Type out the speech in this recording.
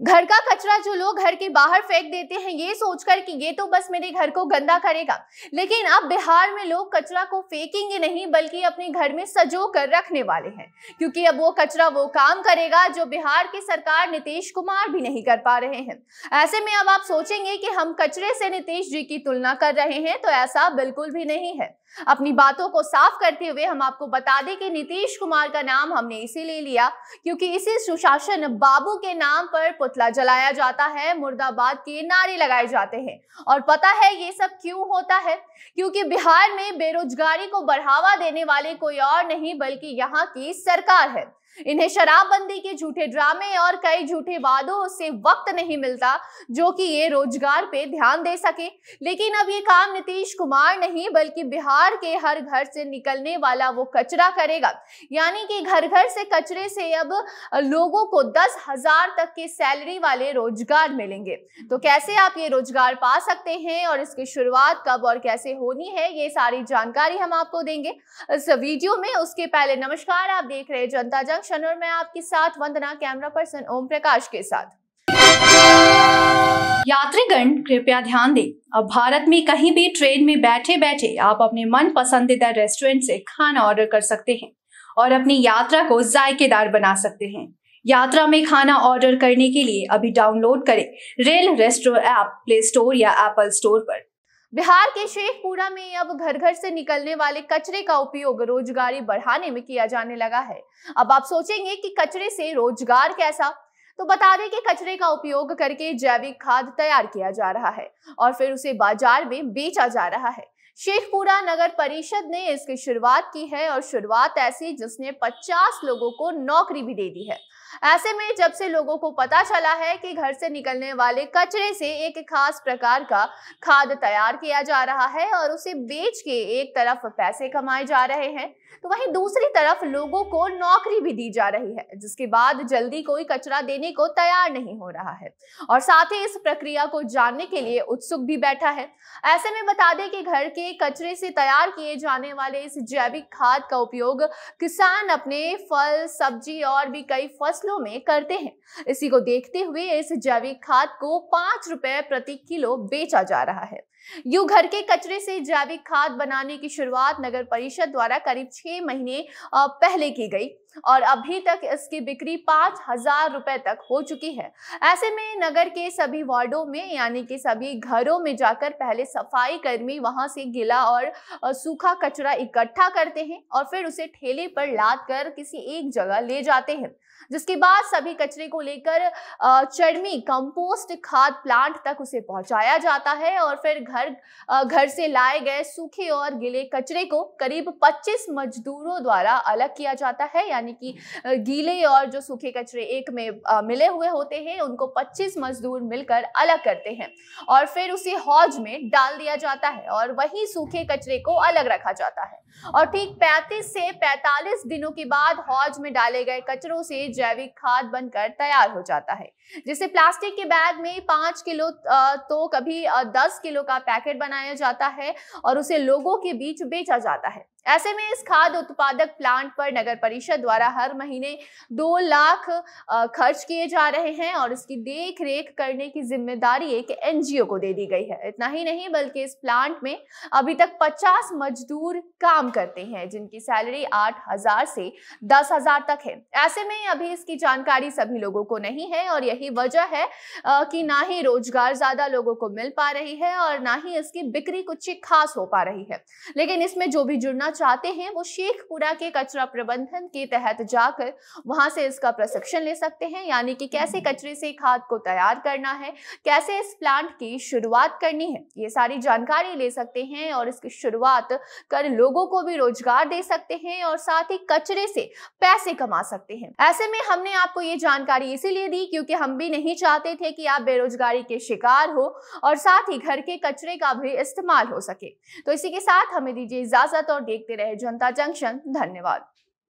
घर का कचरा जो लोग घर के बाहर फेंक देते हैं, ये सोचकर कि ये तो बस मेरे घर को गंदा करेगा। लेकिन अब बिहार में लोग कचरा को फेंकेंगे नहीं, बल्कि अपने घर में सजो कर रखने वाले हैं। क्योंकि अब वो कचरा वो काम करेगा जो बिहार की सरकार नीतीश कुमार भी नहीं कर पा रहे हैं। ऐसे में अब आप सोचेंगे कि हम कचरे से नीतीश जी की तुलना कर रहे हैं तो ऐसा बिल्कुल भी नहीं है। अपनी बातों को साफ़ करते हुए हम आपको बता दें कि नीतीश कुमार का नाम हमने इसीलिए लिया क्योंकि इसी सुशासन बाबू के नाम पर पुतला जलाया जाता है, मुर्दाबाद के नारे लगाए जाते हैं। और पता है ये सब क्यों होता है? क्योंकि बिहार में बेरोजगारी को बढ़ावा देने वाले कोई और नहीं, बल्कि यहाँ की सरकार है। इन्हें शराबबंदी के झूठे ड्रामे और कई झूठे वादों से वक्त नहीं मिलता जो कि ये रोज़गार पे ध्यान दे सके। लेकिन अब ये काम नीतीश कुमार नहीं, बल्कि बिहार के हर घर से निकलने वाला वो कचरा करेगा। यानी कि घर घर से कचरे से अब लोगों को दस हज़ार तक के सैलरी वाले रोज़गार मिलेंगे। तो कैसे आप ये रोज़गार पा सकते हैं और इसकी शुरुआत कब और कैसे होनी है, ये सारी जानकारी हम आपको देंगे। इस वीडियो में उसके पहले नमस्कार, आप देख रहे जनता जंक्शन जंक्शन और मैं आपके साथ वंदना कैमरा पर्सन ओम प्रकाश के साथ। यात्रीगण, कृपया ध्यान दें। अब भारत में कहीं भी ट्रेन में बैठे बैठे आप अपने मन पसंदीदा रेस्टोरेंट से खाना ऑर्डर कर सकते हैं और अपनी यात्रा को जायकेदार बना सकते हैं। यात्रा में खाना ऑर्डर करने के लिए अभी डाउनलोड करें rail resto app, play store या एप्पल स्टोर पर। बिहार के शेखपुरा में अब घर घर से निकलने वाले कचरे का उपयोग रोजगारी बढ़ाने में किया जाने लगा है। अब आप सोचेंगे कि कचरे से रोज़गार कैसा? तो बता दें कि कचरे का उपयोग करके जैविक खाद तैयार किया जा रहा है और फिर उसे बाज़ार में बेचा जा रहा है। शेखपुरा नगर परिषद ने इसकी शुरुआत की है और शुरुआत ऐसी जिसने 50 लोगों को नौकरी भी दे दी है। ऐसे में जब से लोगों को पता चला है कि घर से निकलने वाले कचरे से एक खास प्रकार का खाद तैयार किया जा रहा है और उसे बेच के एक तरफ़ पैसे कमाए जा रहे हैं तो वहीं दूसरी तरफ़ लोगों को नौकरी भी दी जा रही है, जिसके बाद जल्दी कोई कचरा देने को तैयार नहीं हो रहा है। और साथ ही इस प्रक्रिया को जानने के लिए उत्सुक भी बैठा है। ऐसे में बता दें कि घर के कचरे से तैयार किए जाने वाले इस जैविक खाद का उपयोग किसान अपने फल, सब्ज़ी और भी कई फ़सलों में करते हैं। इसी को देखते हुए इस जैविक खाद को पाँच रुपए प्रति किलो बेचा जा रहा है। यू घर के कचरे से जैविक खाद बनाने की शुरुआत नगर परिषद द्वारा करीब छह महीने पहले की गई। और अभी तक इसकी बिक्री पाँच हज़ार रुपए तक हो चुकी है। ऐसे में नगर के सभी वार्डों में, यानी कि सभी घरों में जाकर पहले सफ़ाई कर्मी वहाँ से गिला और सूखा कचरा इकट्ठा करते हैं और फिर उसे ठेले पर लाद कर किसी एक जगह ले जाते हैं, जिसके बाद सभी कचरे को लेकर चर्मी कंपोस्ट खाद प्लांट तक उसे पहुँचाया जाता है और फिर घर घर से लाए गए सूखे और गिले कचरे को करीब 25 मजदूरों द्वारा अलग किया जाता है यानी कि गीले और जो सूखे कचरे एक में मिले हुए होते हैं, उनको 25 मजदूर मिलकर अलग करते हैं और फिर उसे हौज में डाल दिया जाता है और वही सूखे कचरे को अलग रखा जाता है। और ठीक 35 से 45 दिनों के बाद हौज में डाले गए कचरों से जैविक खाद बनकर तैयार हो जाता है, जिसे प्लास्टिक के बैग में पाँच किलो तो कभी दस किलो का पैकेट बनाया जाता है और उसे लोगों के बीच बेचा जाता है। ऐसे में इस खाद उत्पादक प्लांट पर नगर परिषद द्वारा हर महीने दो लाख खर्च किए जा रहे हैं और इसकी देख रेख करने की ज़िम्मेदारी एक एनजीओ को दे दी गई है। इतना ही नहीं, बल्कि इस प्लांट में अभी तक 50 मजदूर काम करते हैं, जिनकी सैलरी आठ हज़ार से दस हज़ार तक है। ऐसे में अभी इसकी जानकारी सभी लोगों को नहीं है और यही वजह है कि ना ही रोज़गार ज़्यादा लोगों को मिल पा रही है और ना ही इसकी बिक्री कुछ खास हो पा रही है। लेकिन इसमें जो भी जुड़ना चाहते हैं वो शेखपुरा के कचरा प्रबंधन के तहत जाकर वहाँ से इसका प्रशिक्षण ले सकते हैं। यानी कि कैसे कचरे से खाद को तैयार करना है कैसे इस प्लांट की शुरुआत करनी है ये सारी जानकारी ले सकते हैं और इसकी शुरुआत कर लोगों को भी रोज़गार दे सकते हैं और साथ ही कचरे से पैसे कमा सकते हैं। ऐसे में हमने आपको ये जानकारी इसीलिए दी क्योंकि हम भी नहीं चाहते थे कि आप बेरोजगारी के शिकार हो और साथ ही घर के कचरे का भी इस्तेमाल हो सके। तो इसी के साथ हमें दीजिए इजाज़त और देख देखते रहे जनता जंक्शन। धन्यवाद।